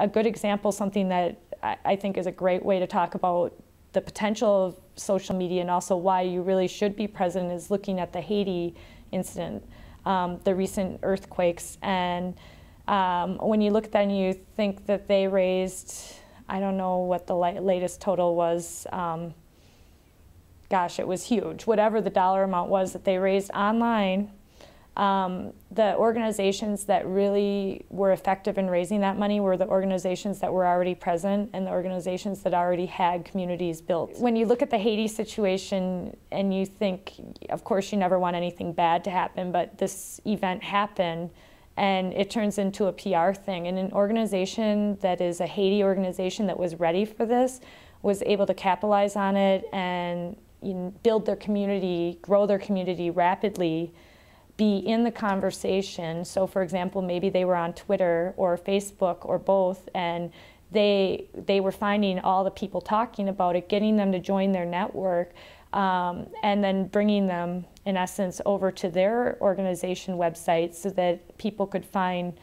a good example, something that I, I think is a great way to talk about the potential of social media and also why you really should be present is looking at the Haiti incident, um, the recent earthquakes. And um, when you look at that and you think that they raised, I don't know what the latest total was, um, gosh, it was huge. Whatever the dollar amount was that they raised online um, the organizations that really were effective in raising that money were the organizations that were already present and the organizations that already had communities built. When you look at the Haiti situation and you think, of course, you never want anything bad to happen, but this event happened and it turns into a PR thing. And an organization that is a Haiti organization that was ready for this was able to capitalize on it and you know, build their community, grow their community rapidly be in the conversation. So, for example, maybe they were on Twitter or Facebook or both, and they they were finding all the people talking about it, getting them to join their network, um, and then bringing them, in essence, over to their organization website so that people could find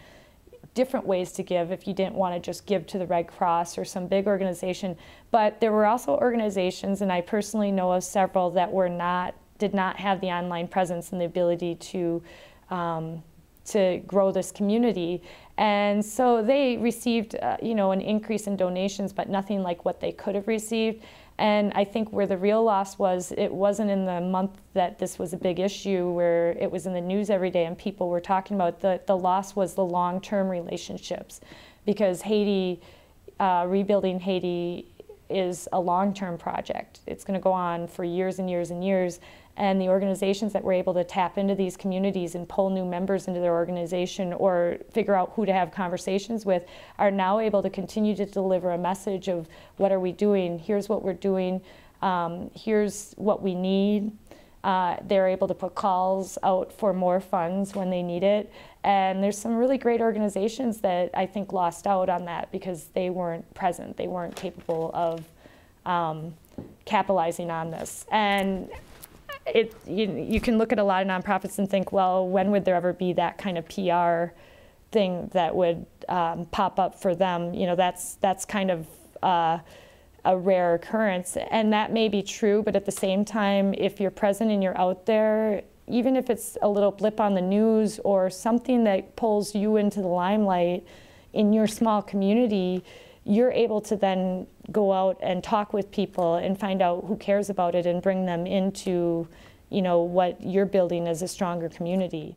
different ways to give if you didn't want to just give to the Red Cross or some big organization. But there were also organizations, and I personally know of several that were not did not have the online presence and the ability to um, to grow this community. And so they received, uh, you know, an increase in donations, but nothing like what they could have received. And I think where the real loss was, it wasn't in the month that this was a big issue, where it was in the news every day and people were talking about the, the loss was the long-term relationships, because Haiti, uh, rebuilding Haiti is a long-term project. It's going to go on for years and years and years. And the organizations that were able to tap into these communities and pull new members into their organization or figure out who to have conversations with are now able to continue to deliver a message of what are we doing, here's what we're doing, um, here's what we need. Uh, they're able to put calls out for more funds when they need it. And there's some really great organizations that I think lost out on that because they weren't present, they weren't capable of um, capitalizing on this. And it, you, you can look at a lot of nonprofits and think, well, when would there ever be that kind of PR thing that would um, pop up for them? You know, that's, that's kind of uh, a rare occurrence. And that may be true, but at the same time, if you're present and you're out there, even if it's a little blip on the news or something that pulls you into the limelight in your small community, you're able to then go out and talk with people and find out who cares about it and bring them into, you know, what you're building as a stronger community.